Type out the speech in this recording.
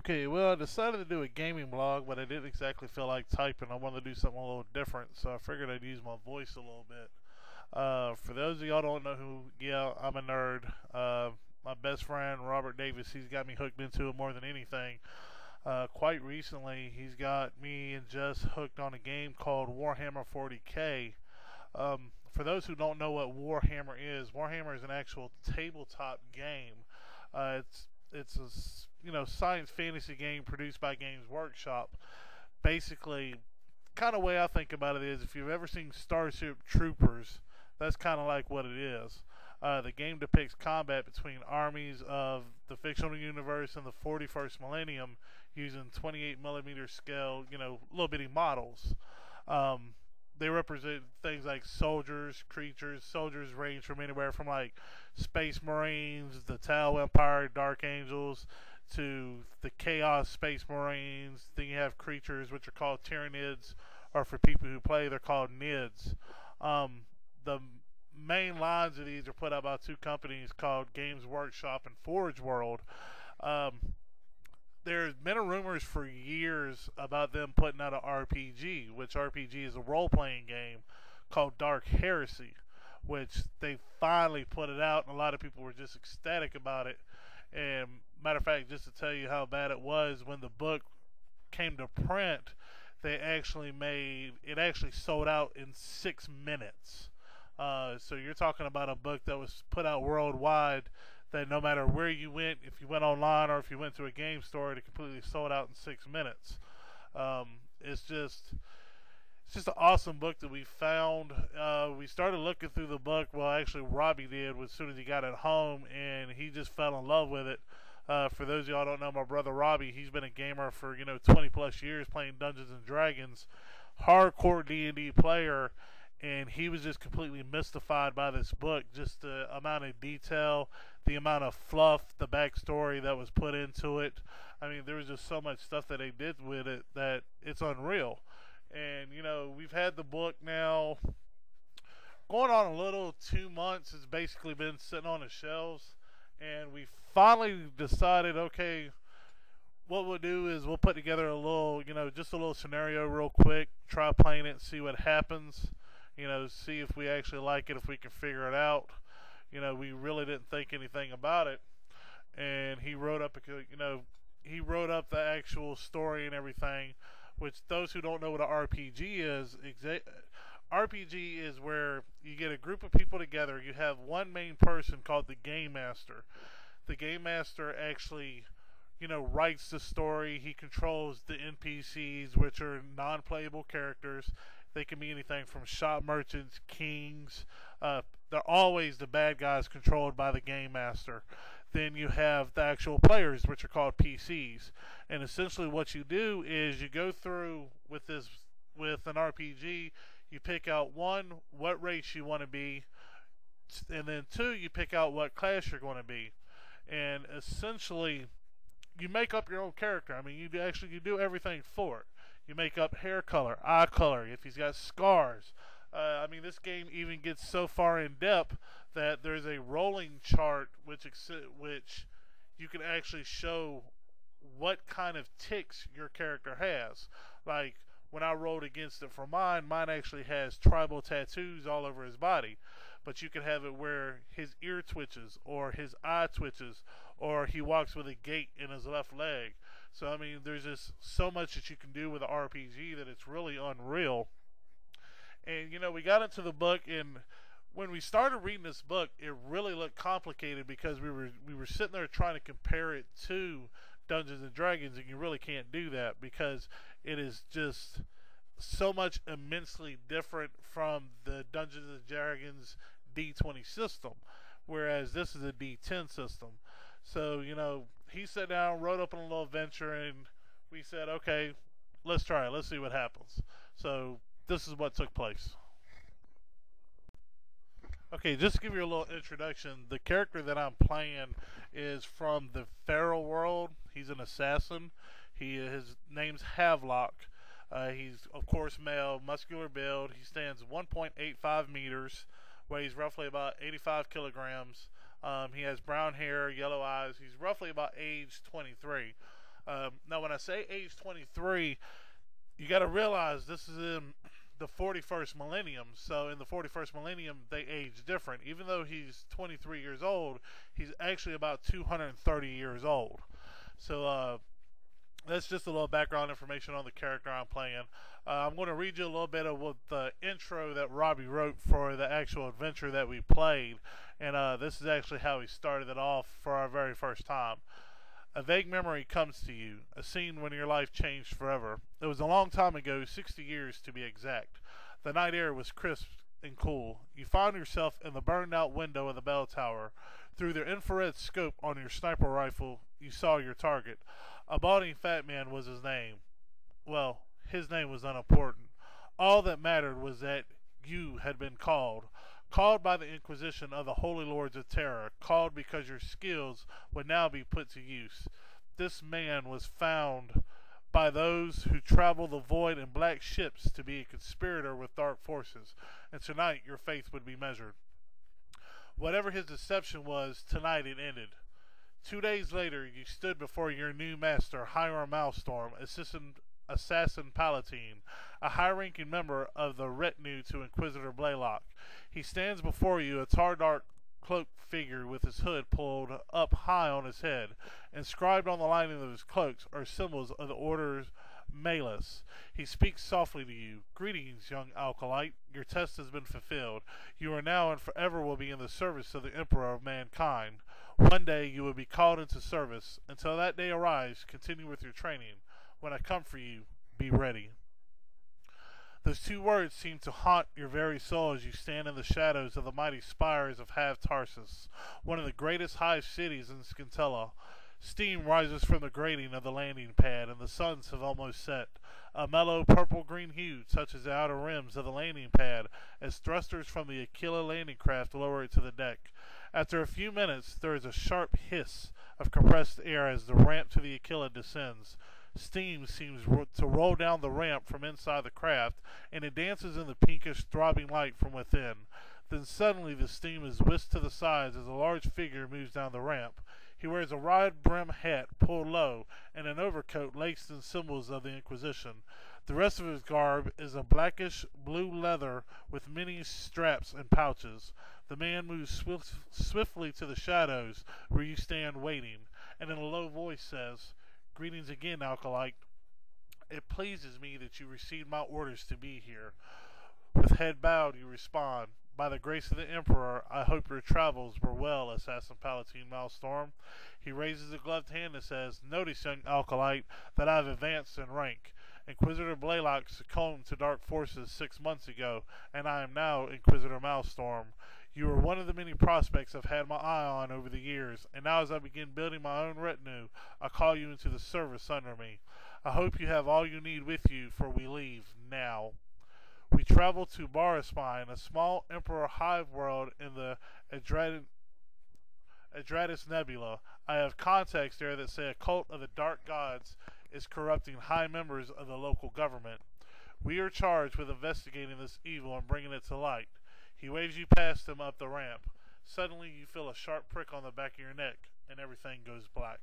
Okay, well, I decided to do a gaming blog, but I didn't exactly feel like typing. I wanted to do something a little different, so I figured I'd use my voice a little bit. Uh, for those of y'all don't know who, yeah, I'm a nerd. Uh, my best friend Robert Davis, he's got me hooked into it more than anything. Uh, quite recently, he's got me and Jess hooked on a game called Warhammer 40k. Um, for those who don't know what Warhammer is, Warhammer is an actual tabletop game. Uh, it's it's a you know science fantasy game produced by Games Workshop. Basically, kind of way I think about it is if you've ever seen Starship Troopers, that's kind of like what it is. Uh, the game depicts combat between armies of the fictional universe and the 41st millennium using 28 millimeter scale, you know, little bitty models. Um, they represent things like soldiers, creatures. Soldiers range from anywhere from like Space Marines, the Tau Empire, Dark Angels, to the Chaos Space Marines. Then you have creatures which are called Tyranids, or for people who play, they're called Nids. Um, the main lines of these are put out by two companies called Games Workshop and Forge World. Um, there's been a rumors for years about them putting out an RPG, which RPG is a role playing game called Dark Heresy, which they finally put it out, and a lot of people were just ecstatic about it. And matter of fact, just to tell you how bad it was, when the book came to print, they actually made it actually sold out in six minutes. Uh, so you're talking about a book that was put out worldwide that no matter where you went, if you went online or if you went to a game store, it completely sold out in six minutes. Um, it's just it's just an awesome book that we found. Uh, we started looking through the book. Well, actually, Robbie did as soon as he got it home, and he just fell in love with it. Uh, for those of y'all don't know, my brother Robbie, he's been a gamer for you know 20 plus years, playing Dungeons and Dragons, hardcore D and D player, and he was just completely mystified by this book. Just the amount of detail, the amount of fluff, the backstory that was put into it. I mean, there was just so much stuff that they did with it that it's unreal. And you know, we've had the book now going on a little two months. It's basically been sitting on the shelves, and we finally decided, okay. What we'll do is we'll put together a little, you know, just a little scenario real quick, try playing it, see what happens you know, see if we actually like it, if we can figure it out. You know, we really didn't think anything about it, and he wrote up, a, you know, he wrote up the actual story and everything. Which those who don't know what an RPG is, exa- RPG is where you get a group of people together. You have one main person called the game master. The game master actually, you know, writes the story. He controls the NPCs, which are non-playable characters. They can be anything from shop merchants, kings. Uh, they're always the bad guys controlled by the game master. Then you have the actual players, which are called PCs. And essentially, what you do is you go through with this with an RPG. You pick out one, what race you want to be, and then two, you pick out what class you're going to be. And essentially, you make up your own character. I mean, you actually you do everything for it. You make up hair color, eye color, if he's got scars. Uh, I mean, this game even gets so far in depth that there's a rolling chart which which you can actually show what kind of ticks your character has. Like when I rolled against it for mine, mine actually has tribal tattoos all over his body. But you can have it where his ear twitches, or his eye twitches, or he walks with a gait in his left leg. So I mean, there's just so much that you can do with an RPG that it's really unreal. And you know, we got into the book, and when we started reading this book, it really looked complicated because we were we were sitting there trying to compare it to Dungeons and Dragons, and you really can't do that because it is just so much immensely different from the Dungeons and Dragons D20 system, whereas this is a D10 system. So you know, he sat down, wrote up a little adventure, and we said, okay, let's try it. Let's see what happens. So this is what took place. Okay, just to give you a little introduction, the character that I'm playing is from the Feral world. He's an assassin. He his name's Havelock. Uh, he's of course male, muscular build. He stands 1.85 meters, weighs roughly about 85 kilograms. Um, he has brown hair, yellow eyes. He's roughly about age 23. Um, now, when I say age 23, you got to realize this is in the 41st millennium. So in the 41st millennium, they age different. Even though he's 23 years old, he's actually about 230 years old. So uh, that's just a little background information on the character I'm playing. Uh, I'm going to read you a little bit of what the intro that Robbie wrote for the actual adventure that we played, and uh, this is actually how he started it off for our very first time. A vague memory comes to you, a scene when your life changed forever. It was a long time ago, 60 years to be exact. The night air was crisp and cool. You found yourself in the burned out window of the bell tower. Through the infrared scope on your sniper rifle, you saw your target. A balding fat man was his name. Well, his name was unimportant. All that mattered was that you had been called called by the Inquisition of the Holy Lords of Terra, called because your skills would now be put to use. This man was found by those who travel the void in black ships to be a conspirator with dark forces, and tonight your faith would be measured. Whatever his deception was, tonight it ended. Two days later, you stood before your new master, Hiram Malstorm, assistant assassin Palatine, a high ranking member of the retinue to Inquisitor Blaylock. He stands before you, a tar dark cloaked figure with his hood pulled up high on his head. Inscribed on the lining of his cloaks are symbols of the Order Malus. He speaks softly to you. Greetings, young Acolyte. Your test has been fulfilled. You are now and forever will be in the service of the Emperor of mankind. One day you will be called into service. Until that day arrives, continue with your training. When I come for you, be ready. Those two words seem to haunt your very soul as you stand in the shadows of the mighty spires of Hive Tarsus, one of the greatest hive cities in Scintilla. Steam rises from the grating of the landing pad, and the suns have almost set. A mellow purple green hue touches the outer rims of the landing pad as thrusters from the Aquila landing craft lower it to the deck. After a few minutes, there is a sharp hiss of compressed air as the ramp to the Aquila descends. Steam seems to roll down the ramp from inside the craft, and it dances in the pinkish, throbbing light from within. Then suddenly the steam is whisked to the sides as a large figure moves down the ramp. He wears a wide brim hat pulled low and an overcoat laced in symbols of the Inquisition. The rest of his garb is a blackish blue leather with many straps and pouches. The man moves swift, swiftly to the shadows where you stand waiting, and in a low voice says, Greetings again, Acolyte. It pleases me that you received my orders to be here. With head bowed, you respond, By the grace of the Emperor, I hope your travels were well, Assassin Palatine Malstorm. He raises a gloved hand and says, Notice, young Acolyte, that I have advanced in rank. Inquisitor Blaylock succumbed to dark forces six months ago, and I am now Inquisitor Malstorm. You are one of the many prospects I've had my eye on over the years, and now as I begin building my own retinue, I call you into the service under me. I hope you have all you need with you, for we leave now. We travel to Baraspine, a small Emperor hive world in the Adrad Adratus Nebula. I have contacts there that say a cult of the Dark Gods is corrupting high members of the local government. We are charged with investigating this evil and bringing it to light. He waves you past him up the ramp. Suddenly, you feel a sharp prick on the back of your neck, and everything goes black.